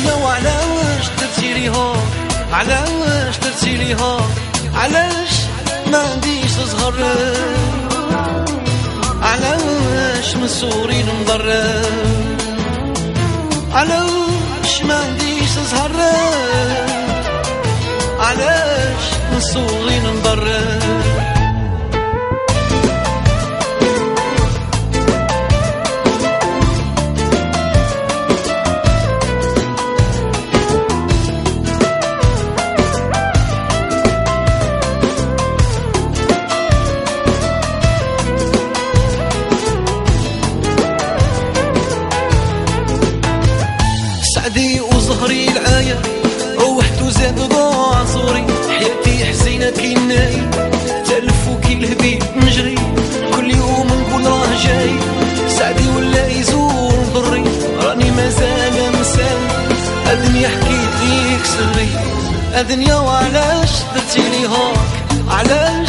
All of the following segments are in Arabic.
الدنيا وعلاش درتي لي هوك علاش درتي لي هوك علاش ما عنديش زهر علاش من صغري نضر علاش ما عنديش زهر علاش من صغري نضر روحت وزاد ضاع صوري حياتي حزينة كي ناي. تلف وكي الهبيب نجري. كل يوم نقول راه جاي. سعدي ولا يزور ضري راني مازال مسال الدنيا حكيت ليك سري. الدنيا وعلاش درتي لي علاش؟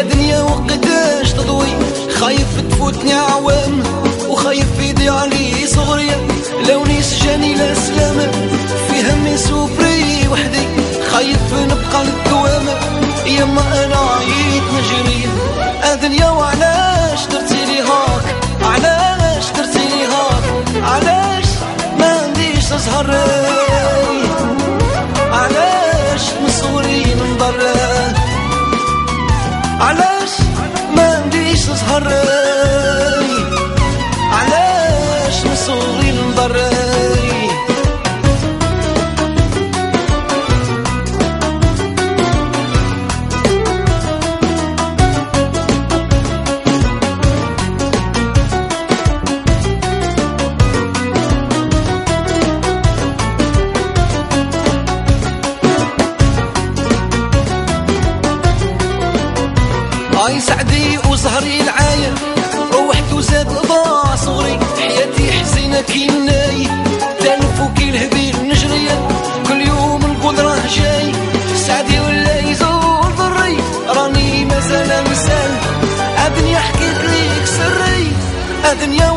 يا دنيا وقداش تضوي. خايف تفوتني عوام وخايف يضيع لي صغري. لوني سجاني لا سلام في همي سوبري وحدي. خايف نبقى للدوام يما أنا عييت نجري. الدنيا وعلاش درتي لي هاك؟ علاش درتي لي هاك؟ علاش ما عنديش زهر عنديش هاي سعدي وزهري العاية روحت وزاد ضاع صغري حياتي حزينة كي ناي تلف وكي الهبيل نجري كل يوم راه جاي. سعدي ولا يزور ضري راني مازال مسال الدنيا حكيت ليك سري الدنيا